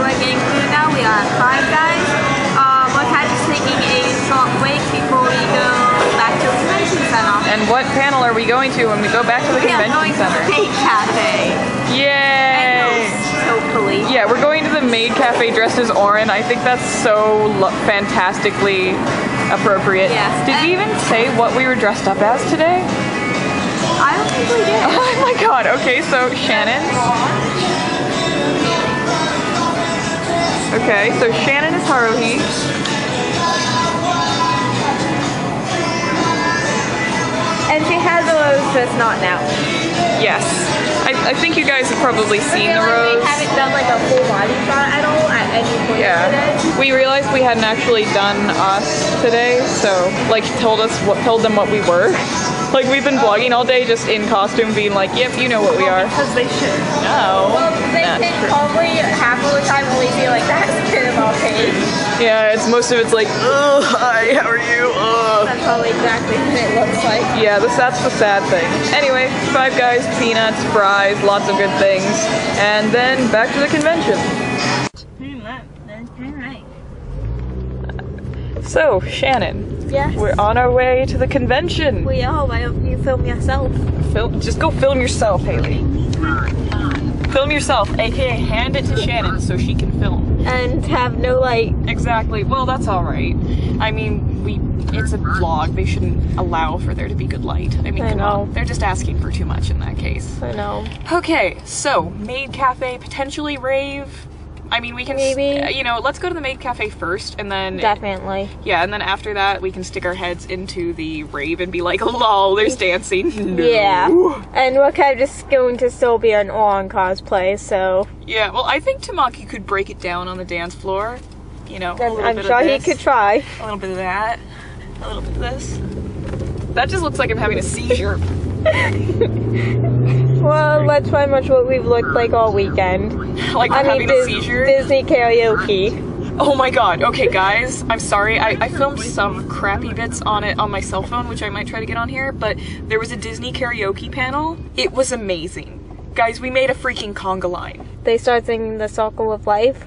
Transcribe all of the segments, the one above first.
we're getting food now. We are five guys. Uh, we're kind of taking a short break before we go back to the convention center. And what panel are we going to when we go back to the we are convention going center? to the Maid Cafe. Yay! And hopefully. Yeah, we're going to the maid cafe dressed as Ouran. I think that's so fantastically appropriate. Yes, Did we even say what we were dressed up as today? I don't think we did. Oh my god. Okay, so Shannon. Okay, so Shannon is Haruhi. And she has a rose, just not now. Yes. I, I think you guys have probably seen the rose. We haven't done like a full body shot at all at any point Yeah. today. We realized we hadn't actually done us today, so like told us what told them what we were. Like we've been vlogging all day just in costume being like, yep, you know what we are. Because they should. No. Well, they that's true. probably half of the time only be like, that's kind of page. Yeah, it's most of it's like, oh hi, how are you? Ugh. That's probably exactly what it looks like. Yeah, this, that's the sad thing. Anyway, Five Guys, peanuts, fries, lots of good things, and then back to the convention. So, Shannon, Yes. we're on our way to the convention. We are. Why don't you film yourself? Film, just go film yourself, Hayley. Film yourself, aka hand it to Shannon so she can film. And have no light. Exactly. Well, that's all right. I mean, we it's a vlog. They shouldn't allow for there to be good light. I mean, I come know. on. They're just asking for too much in that case. I know. Okay, so maid cafe potentially rave. I mean, we can Maybe. uh, you know, let's go to the maid cafe first, and then Definitely. yeah, and then after that we can stick our heads into the rave and be like, lol, there's dancing. No. Yeah. And we're kind of just going to still be an on cosplay, so Yeah, well, I think Tamaki could break it down on the dance floor. You know, I'm sure he could try. a little bit of that, a little bit of this. That just looks like I'm having a seizure. Well, that's pretty much what we've looked like all weekend. like I I'm mean, having a Dis- seizure. Disney karaoke. Oh my god. Okay, guys, I'm sorry. I, I filmed some crappy bits on it on my cell phone, which I might try to get on here, but there was a Disney karaoke panel. It was amazing. Guys, we made a freaking conga line. They start singing the Circle of Life.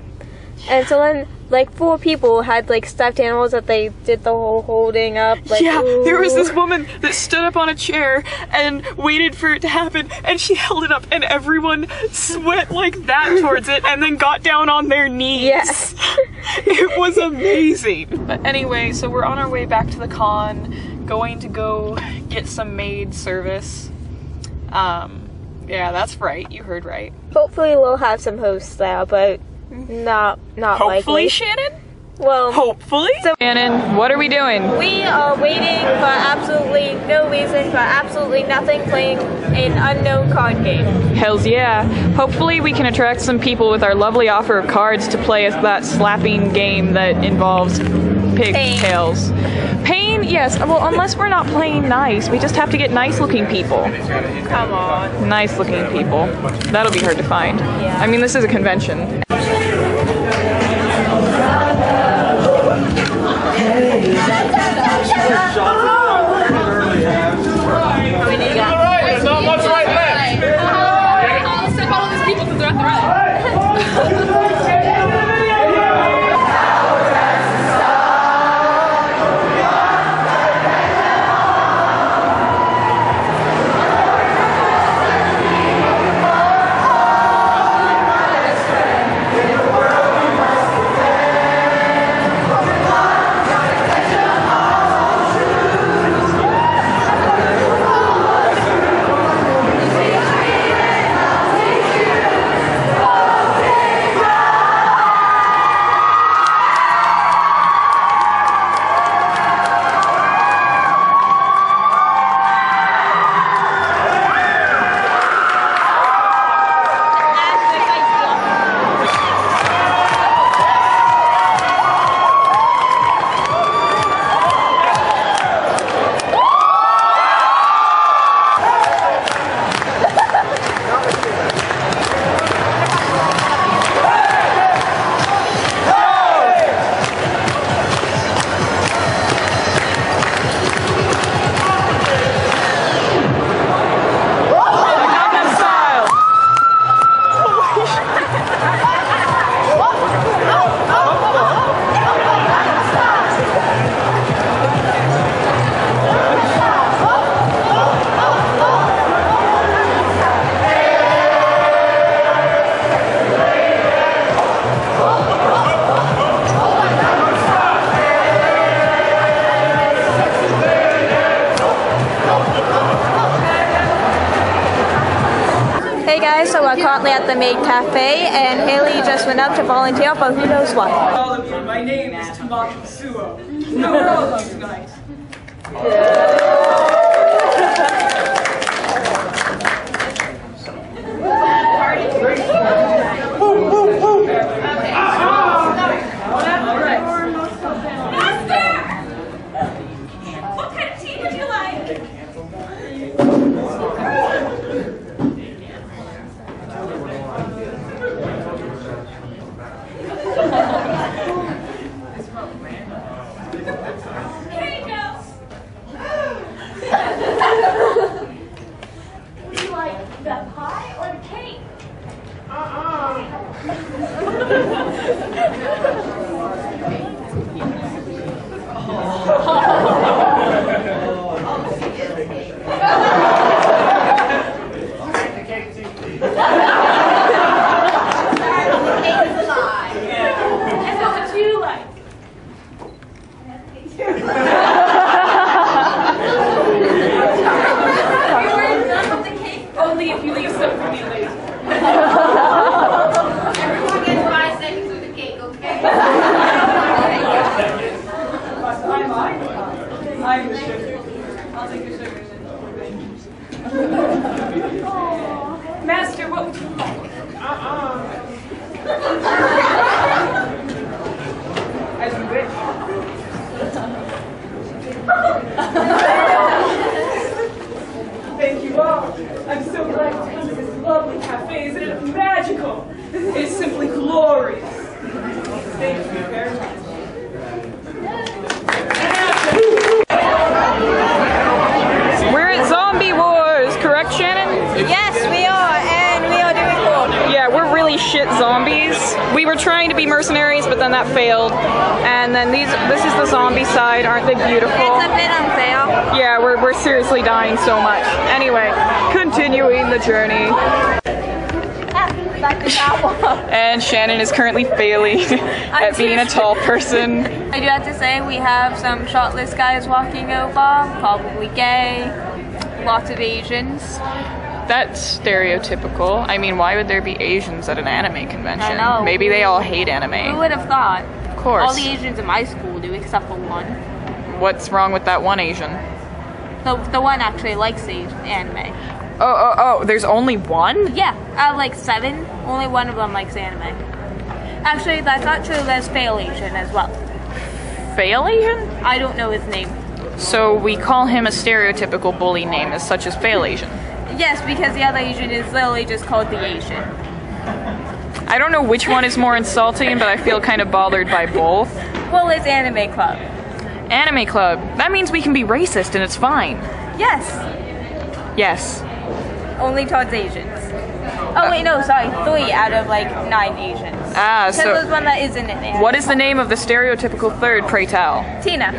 And so then, like, four people had, like, stuffed animals that they did the whole holding up. Like, yeah, there was this woman that stood up on a chair and waited for it to happen, and she held it up, and everyone sweat like that towards it, and then got down on their knees. Yes. it was amazing. But anyway, so we're on our way back to the con, going to go get some maid service. Um, yeah, that's right. You heard right. Hopefully we'll have some hosts there, but not not Hopefully, likely. Shannon. Well, Hopefully. So Shannon, what are we doing? we are waiting for absolutely no reason for absolutely nothing, playing an unknown card game. Hells yeah. Hopefully, we can attract some people with our lovely offer of cards to play as that slapping game that involves pigtails. Pain, yes. Well, unless we're not playing nice, we just have to get nice looking people. Come on. Nice looking people. That'll be hard to find. Yeah. I mean, this is a convention. There's currently at the Maid Cafe, and Hayley just went up to volunteer, for who knows what. all of you. My name is Tamaki Suo. No problem tonight. What kind of tea would you like? Here you go. Would you like the pie or the cake? And what would you like? You ordered none of the cake? Only if you leave some for me later. Everyone gets five seconds with the cake, okay? I'm on. I'm the sugar. I'll take the sugar. Master, what would you like? As you wish. Thank you all. I'm so glad to come to this lovely cafe. Isn't it magical? It is simply glorious. Thank you very much. We're at Zombie Wars, correct, Shannon? Yes, we are, and we are doing good. Yeah, we're really shit zombies. We were trying to be mercenaries, but then that failed. And then these, this is the zombie side. Aren't they beautiful? It's a bit unfair. Yeah, we're, we're seriously dying so much. Anyway, continuing the journey. Back to that one. And Shannon is currently failing at being a tall person. I do have to say, we have some shirtless guys walking over, probably gay, lots of Asians. That's stereotypical. I mean, why would there be Asians at an anime convention? I know. Maybe they all hate anime. Who would have thought? Of course. All the Asians in my school do, except for one. What's wrong with that one Asian? The, the one actually likes anime. Oh, oh, oh, there's only one? Yeah, out of like seven, only one of them likes anime. Actually, that's not true. There's Fail Asian as well. Fail Asian? I don't know his name. So we call him a stereotypical bully name as such as Fail Asian. Yes, because the other Asian is literally just called the Asian. I don't know which one is more insulting, but I feel kind of bothered by both. Well, it's Anime Club. Anime Club. That means we can be racist and it's fine. Yes, Yes. only towards Asians. Oh wait, no, sorry, three out of like nine Asians. Ah, so there's one that isn't in anime. what is the name of the stereotypical third, pray tell? Tina.